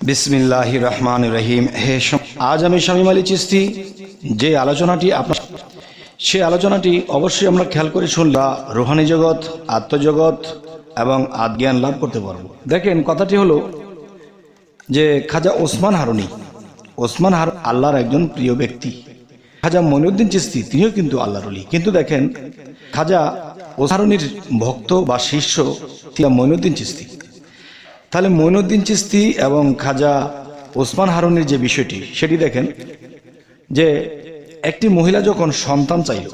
বিসমিল্লাহ রহমান রহিম হে আজ আমি শামীম আলী চিস্তি যে আলোচনাটি আপনার সে আলোচনাটি অবশ্যই আমরা খেয়াল করে শুনলাম রোহানি জগৎ, আত্মজগৎ এবং আজ্ঞান লাভ করতে পারব। দেখেন, কথাটি হলো যে, খাজা ওসমান হারুনি, ওসমান হার আল্লাহর একজন প্রিয় ব্যক্তি। খাজা মনিউদ্দিন চিস্তি তিনিও কিন্তু আল্লাহর অলি কিন্তু দেখেন, খাজা ওসারুনির ভক্ত বা শিষ্য তিনি মইনুদ্দিন চিস্তি তাহলে মইনুদ্দিন চিস্তি এবং খাজা ওসমান হারুনের যে বিষয়টি, সেটি দেখেন যে একটি মহিলা যখন সন্তান চাইল,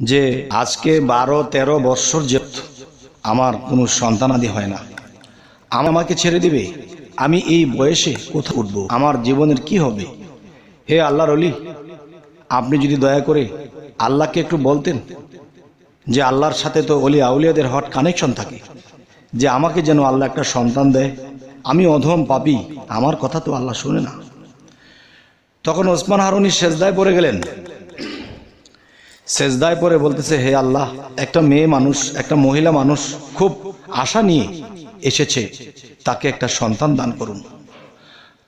যে আজকে বারো, তেরো বৎসর যে আমার কোনো সন্তানাদি হয় না আমাকে ছেড়ে দিবে? আমি এই বয়সে কোথায় উঠব? আমার জীবনের কি হবে? হে আল্লাহর অলি আপনি যদি দয়া করে আল্লাহকে একটু বলতেন যে আল্লাহর সাথে তো অলি আউলিয়াদের হট কানেকশন থাকে। যে আমাকে যেন আল্লাহ একটা সন্তান দেয়। আমি অধম পাপি, আমার কথা তো আল্লাহ শুনে না। তখন ওসমান হারুনি সেজদায় পড়ে গেলেন। সেজদায় পরে বলতেছে, হে আল্লাহ, একটা মেয়ে মানুষ, একটা মহিলা মানুষ খুব আশা নিয়ে এসেছে, তাকে একটা সন্তান দান করুন।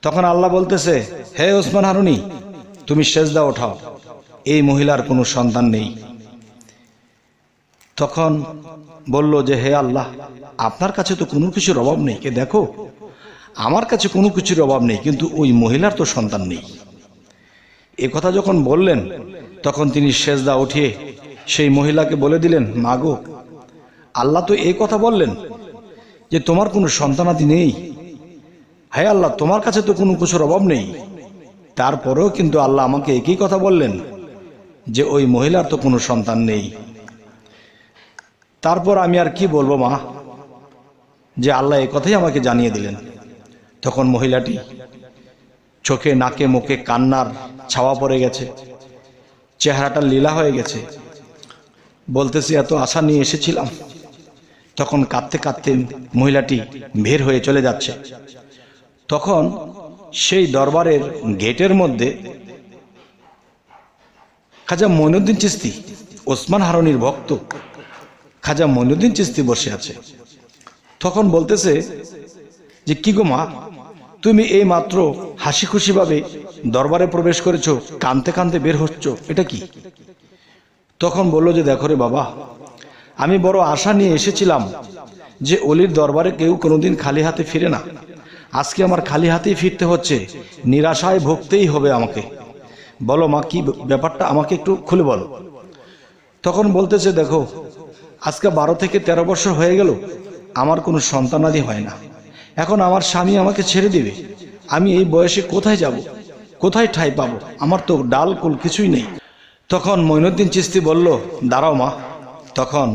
তখন আল্লাহ বলতেছে, হে ওসমান হারুনি, তুমি সেজদা ওঠাও, এই মহিলার কোনো সন্তান নেই। তখন বলল যে, হে আল্লাহ, আপনার কাছে তো কোনো কিছুর অভাব নেই। কে, দেখো, আমার কাছে কোনো কিছুর অভাব নেই, কিন্তু ওই মহিলার তো সন্তান নেই। এ কথা যখন বললেন, তখন তিনি সেজদা উঠিয়ে সেই মহিলাকে বলে দিলেন মাগো আল্লাহ তো এই কথা বললেন যে, তোমার কোনো সন্তানাদি নেই। হ্যাঁ আল্লাহ, তোমার কাছে তো কোনো কিছুর অভাব নেই। তারপরেও কিন্তু আল্লাহ আমাকে একই কথা বললেন যে, ওই মহিলার তো কোনো সন্তান নেই। তারপর আমি আর কি বলব মা? যে আল্লাহ এ কথাই আমাকে জানিয়ে দিলেন। তখন মহিলাটি চোখে, নাকে, মুখে কান্নার ছাওয়া পড়ে গেছে। চেহারাটা লীলা হয়ে গেছে। বলতেছি, এত আশা নিয়ে এসেছিলাম। তখন কাঁদতে কাঁদতে মহিলাটি বের হয়ে চলে যাচ্ছে। তখন সেই দরবারের গেটের মধ্যে খাজা মইনুদ্দিন চিস্তি, ওসমান হারনির ভক্ত খাজা মইনুদ্দিন চিস্তি বসে আছে। তখন বলতেছে যে, কি গো মা, তুমি এই মাত্র হাসি খুশিভাবে দরবারে প্রবেশ করেছ, কানতে কানতে বের হচ্ছ, এটা কি? তখন বলল যে, দেখো রে বাবা, আমি বড় আশা নিয়ে এসেছিলাম যে, অলির দরবারে কেউ কোনোদিন খালি হাতে ফিরে না। আজকে আমার খালি হাতেই ফিরতে হচ্ছে, নিরাশায় ভুগতেই হবে আমাকে। বলো মা, কি ব্যাপারটা আমাকে একটু খুলে বলো। তখন বলতেছে, দেখো আজকে বারো থেকে তেরো বছর হয়ে গেল, আমার কোনো সন্তানাদি হয় না। এখন আমার স্বামী আমাকে ছেড়ে দিবে। আমি এই বয়সে কোথায় যাব? কোথায় ঠাই পাবো? আমার তো ডাল কুল কিছুই নেই। তখন মইনুদ্দিন চিস্তি বলল, দাঁড়াও মা। তখন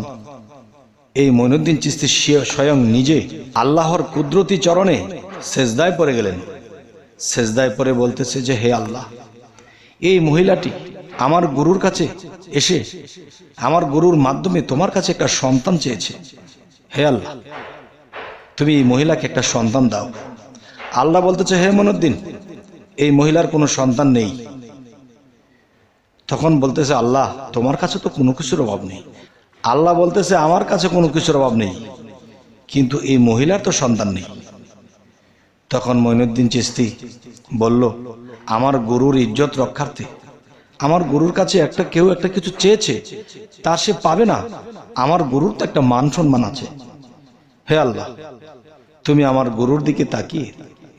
এই মইনুদ্দিন চিস্তি স্বয়ং নিজে আল্লাহর কুদরতি চরণে সেজদায় পড়ে গেলেন। সেজদায় পরে বলতেছে যে, হে আল্লাহ, এই মহিলাটি আমার গুরুর কাছে এসে, আমার গুরুর মাধ্যমে তোমার কাছে একটা সন্তান চেয়েছে। হে আল্লাহ, তুমি এই মহিলাকে একটা সন্তান দাও। আল্লাহ বলতেছে, হে মনুদ্দিন, এই মহিলার কোনো সন্তান নেই। তখন বলতেছে, আল্লাহ, তোমার কাছে তো কোনো কিছুর অভাব নেই। আল্লাহ বলতেছে, আমার কাছে কোনো কিছুর অভাব নেই, কিন্তু এই মহিলার তো সন্তান নেই। তখন মইনুদ্দিন চিস্তি বলল, আমার গুরুর ইজ্জত রক্ষার্থে আমার গুরুর কাছে একটা কেউ একটা কিছু চেয়েছে, তা সে পাবে না। আমার গুরুর তো একটা মান সম্মান আছে। হে আল্লাহ, তুমি আমার গুরুর দিকে তাকিয়ে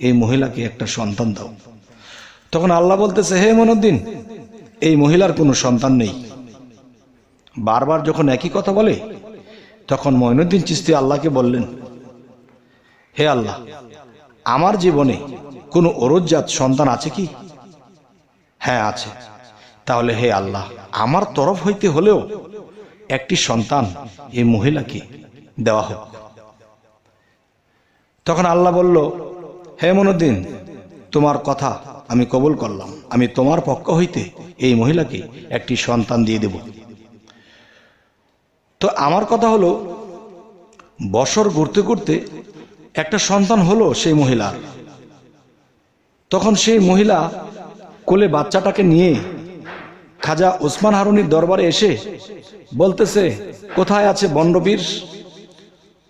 এই মহিলাকে একটা সন্তান দাও। তখন আল্লাহ বলতেছে, হে মনুদ্দিন, এই মহিলার কোনো সন্তান নেই। বারবার যখন একই কথা বলে, তখন মঈনুদ্দিন চিস্তি আল্লাহকে বললেন, হে আল্লাহ, আমার জীবনে কোনো অরজ্জাত সন্তান আছে কি? হ্যাঁ আছে। তাহলে হে আল্লাহ, আমার তরফ হইতে হলেও একটি সন্তান এই মহিলাকে দেওয়া হোক। তখন আল্লাহ বলল, হে মনুদ্দিন, তোমার কথা আমি কবুল করলাম। আমি তোমার পক্ষ হইতে এই মহিলাকে একটি সন্তান দিয়ে দেব। তো আমার কথা হলো, বছর ঘুরতে ঘুরতে একটা সন্তান হলো সেই মহিলার। তখন সেই মহিলা কোলে বাচ্চাটাকে নিয়ে খাজা ওসমান হারুনির দরবারে এসে বলতেছে, কোথায় আছে বন্ডবীর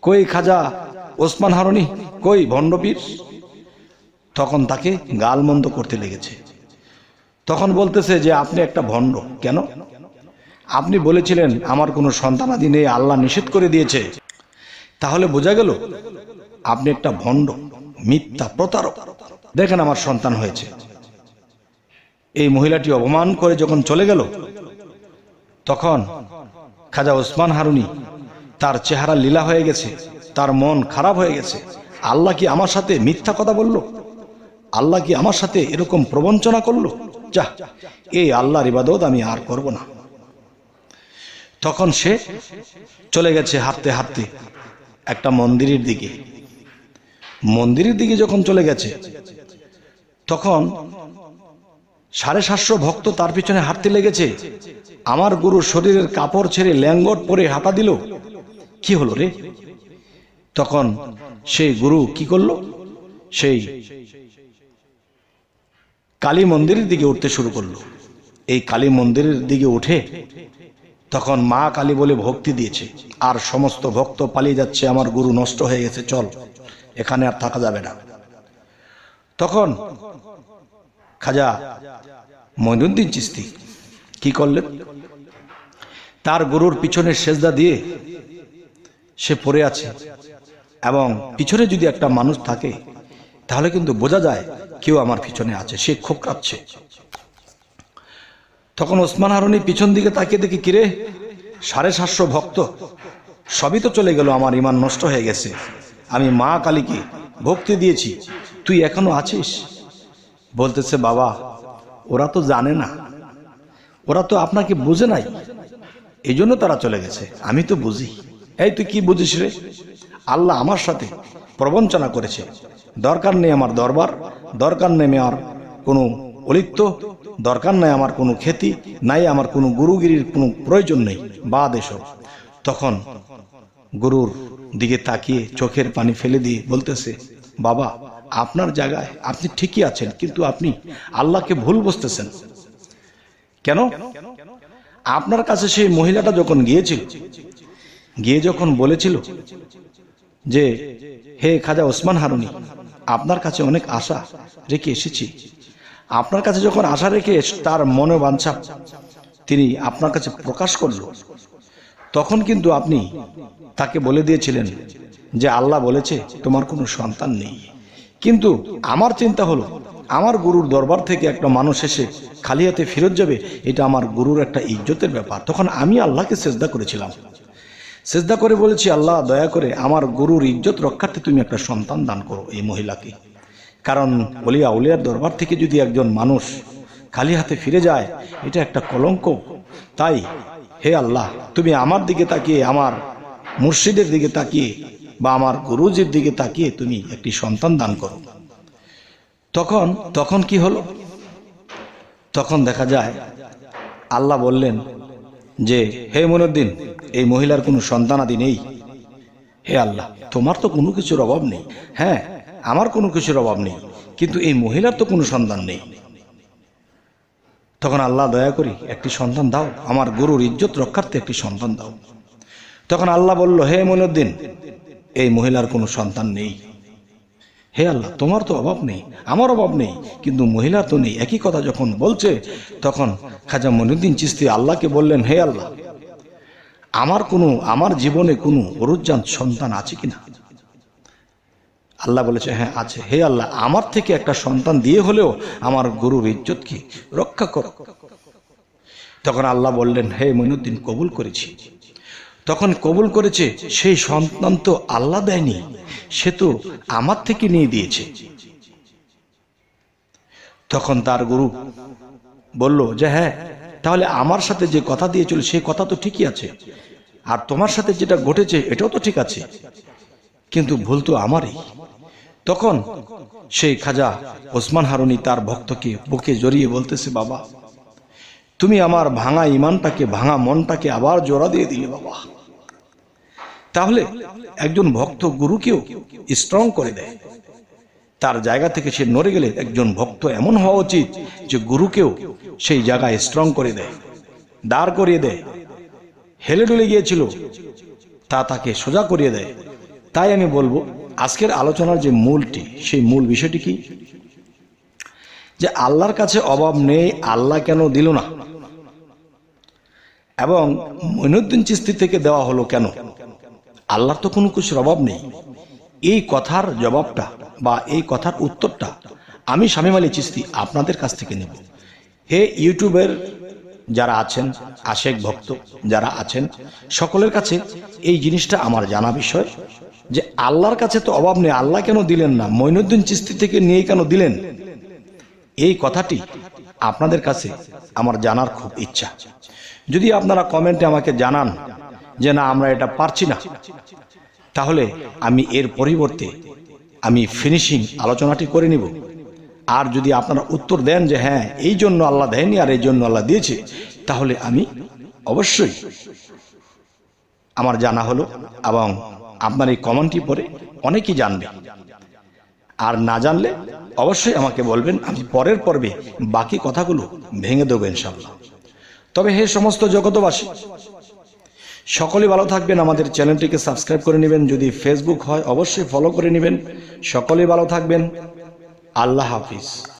কই খাজা ওসমান হারুনি? কই ভণ্ডপীর? তখন তাকে গালমন্দ করতে লেগেছে। তখন বলতেছে যে, আপনি একটা ভণ্ড, কেন? আপনি বলেছিলেন আমার কোনো সন্তানাদি নেই, আল্লাহ নিষেধ করে দিয়েছে। তাহলে বোঝা গেল, আপনি একটা ভণ্ড, মিথ্যা প্রতারক। দেখেন আমার সন্তান হয়েছে। এই মহিলাটি অপমান করে যখন চলে গেল, তখন খাজা ওসমান হারুনি তার চেহারা লীলা হয়ে গেছে, তার মন খারাপ হয়ে গেছে। আল্লাহ কি আমার সাথে মিথ্যা কথা বলল? আল্লাহ কি আমার সাথে এরকম প্রবঞ্চনা করল? যা এই আল্লাহর ইবাদত আমি আর করব না। তখন সে চলে গেছে হাঁটতে হাঁটতে একটা মন্দিরের দিকে। মন্দিরের দিকে যখন চলে গেছে, তখন সাড়ে সাতশো ভক্ত তার পিছনে হাঁটতে লেগেছে। আমার গুরুর শরীরের কাপড় ছেড়ে ল্যাঙ্গট পরে হাঁটা দিল। কি হলো রে? তখন সেই গুরু কি করল? সেই কালী মন্দিরের দিকে উঠতে শুরু করল। এই কালী মন্দিরের দিকে উঠে তখন মা কালী বলে ভক্তি দিয়েছে, আর সমস্ত ভক্ত পালিয়ে যাচ্ছে, আমার গুরু নষ্ট হয়ে গেছে, চল, এখানে আর থাকা যাবে না। তখন খাজা মইনুদ্দিন চিস্তি কি করলেন? তার গরুর পিছনে সেজদা দিয়ে সে পড়ে আছে। এবং পিছনে যদি একটা মানুষ থাকে, তাহলে কিন্তু বোঝা যায় কেউ আমার পিছনে আছে, সে খোকরাচ্ছে তখন ওসমান হারুনি পিছন দিকে তাকিয়ে দেখি, কিরে, সাড়ে সাতশো ভক্ত, সবই তো চলে গেল, আমার ইমান নষ্ট হয়ে গেছে। আমি মা কালীকে ভক্তি দিয়েছি, তুই এখনও আছিস? বলতেছে, বাবা, ওরা তো জানে না। ওরা তো আপনাকে বুঝে নাই। এই জন্য তারা চলে গেছে। আমি তো বুঝি। এই তুই কি বুঝিস রে? আল্লাহ আমার সাথে প্রবঞ্চনা করেছে। দরকার নেই আমার দরবার, দরকার নেই আমার কোনো অলিপ্ত দরকার নাই আমার কোনো খ্যাতি, নাই আমার কোনো গুরুগিরির কোনো প্রয়োজন নেই। বাদ এসব। তখন গুরুর দিকে তাকিয়ে চোখের পানি ফেলে দিয়ে বলতেছে, বাবা আপনার জায়গায় আপনি ঠিকই আছেন, কিন্তু আপনি আল্লাহকে ভুল বুঝতেছেন। কেন? আপনার কাছে সেই মহিলাটা যখন গিয়েছিল, গিয়ে যখন বলেছিল যে, হে খাজা ওসমান হারুনি, আপনার কাছে অনেক আশা রেখে এসেছি। আপনার কাছে যখন আশা রেখে তার মনে বাঞ্ছা তিনি আপনার কাছে প্রকাশ করল। তখন কিন্তু আপনি তাকে বলে দিয়েছিলেন যে, আল্লাহ বলেছে, তোমার কোনো সন্তান নেই। কিন্তু আমার চিন্তা হলো, আমার গুরুর দরবার থেকে একটা মানুষ এসে খালি হাতে ফেরত যাবে, এটা আমার গুরুর একটা ইজ্জতের ব্যাপার। তখন আমি আল্লাহকে চেষ্টা করেছিলাম। চেষ্টা করে বলেছি, আল্লাহ, দয়া করে আমার গুরুর ইজ্জত রক্ষার্থে তুমি একটা সন্তান দান করো এই মহিলাকে। কারণ অলিয়া উলিয়ার দরবার থেকে যদি একজন মানুষ খালি হাতে ফিরে যায়, এটা একটা কলঙ্ক। তাই, হে আল্লাহ, তুমি আমার দিকে তাকিয়ে, আমার মুর্শিদের দিকে তাকিয়ে বা আমার গুরুজির দিকে তাকিয়ে তুমি একটি সন্তান দান করো। তখন তখন কি হলো? তখন দেখা যায়, আল্লাহ বললেন যে, হে মনুদ্দিন, এই মহিলার কোনো সন্তানাদি নেই। হে আল্লাহ, তোমার তো কোনো কিছুর অভাব নেই। হ্যাঁ আমার কোনো কিছুর অভাব নেই, কিন্তু এই মহিলার তো কোনো সন্তান নেই। তখন আল্লাহ দয়া করি, একটি সন্তান দাও, আমার গুরুর ইজ্জত রক্ষার্থে একটি সন্তান দাও। তখন আল্লাহ বলল, হে মনুদ্দিন এই মহিলার কোনো সন্তান নেই। হে আল্লাহ, তোমার তো অভাব নেই, আমার অভাব নেই, কিন্তু মহিলার তো নেই। একই কথা যখন বলছে, তখন খাজা মনুদ্দিন চিস্তি আল্লাহকে বললেন, হে আল্লাহ, আমার কোনো, আমার জীবনে কোনো অরুজ্জান সন্তান আছে কিনা? আল্লাহ বলেছে হ্যাঁ আছে। হে আল্লাহ, আমার থেকে একটা সন্তান দিয়ে হলেও আমার গরুর ইজ্জতকে রক্ষা করো। তখন আল্লাহ বললেন, হে মইনুদ্দিন কবুল করেছি। তখন কবুল করেছে, সেই সন্তান তো আল্লাহ দেয়নি, সে তো আমার থেকে নিয়ে দিয়েছে। তখন তার গুরু বলল, যে হ্যাঁ তাহলে আমার সাথে যে কথা দিয়েছিল, সেই কথা তো ঠিকই আছে। আর তোমার সাথে যেটা ঘটেছে, এটাও তো ঠিক আছে। কিন্তু ভুল তো আমারই। তখন সেই খাজা ওসমান হারুনি তার ভক্তকে বুকে জড়িয়ে বলতেছে, বাবা, তুমি আমার ভাঙা ইমানটাকে, ভাঙা মনটাকে আবার জোড়া দিয়ে দিলে, বাবা। তাহলে একজন ভক্ত গুরুকেও স্ট্রং করে দেয়। তার জায়গা থেকে সে নড়ে গেলে একজন ভক্ত এমন হওয়া উচিত যে গুরুকেও সেই জায়গায় স্ট্রং করে দেয়, দাঁড় করিয়ে দেয়। হেলে ডুলে গিয়েছিল, তা তাকে সোজা করিয়ে দেয়। তাই আমি বলব, আজকের আলোচনার যে মূলটি, সেই মূল বিষয়টি কি? যে আল্লাহর কাছে অভাব নেই, আল্লাহ কেন দিল না? এবং মইনুদ্দিন চিস্তি থেকে দেওয়া হলো কেন? আল্লাহর তো কোনো কিছুর অভাব নেই। এই কথার জবাবটা বা এই কথার উত্তরটা আমি স্বামী আলী চিস্তি আপনাদের কাছ থেকে নেব। হে ইউটিউবের যারা আছেন, আশেক ভক্ত যারা আছেন, সকলের কাছে এই জিনিসটা আমার জানা বিষয় যে আল্লাহর কাছে তো অভাব নেই, আল্লাহ কেন দিলেন না? মইনুদ্দিন চিস্তি থেকে নিয়ে কেন দিলেন? এই কথাটি আপনাদের কাছে আমার জানার খুব ইচ্ছা। যদি আপনারা কমেন্টে আমাকে জানান যে না, আমরা এটা পারছি না। তাহলে আমি এর পরিবর্তে আমি ফিনিশিং আলোচনাটি করে নিব। আর যদি আপনারা উত্তর দেন যে হ্যাঁ এই জন্য আল্লাহ দেয়নি আর এই জন্য আল্লাহ দিয়েছে, তাহলে আমি অবশ্যই আমার জানা হলো এবং আপনার এই কমেন্টটি পরে অনেকেই জানবে। আর না জানলে অবশ্যই আমাকে বলবেন, আমি পরের পর্বে বাকি কথাগুলো ভেঙে দেবো ইনশাল্লাহ তবে হে সমস্ত জগতবাসী সকলে ভালো থাকবেন। আমাদের চ্যানেলটিকে সাবস্ক্রাইব করে নেবেন। যদি ফেসবুক হয়, অবশ্যই ফলো করে নেবেন। সকলে ভালো থাকবেন। আল্লাহ হাফিজ।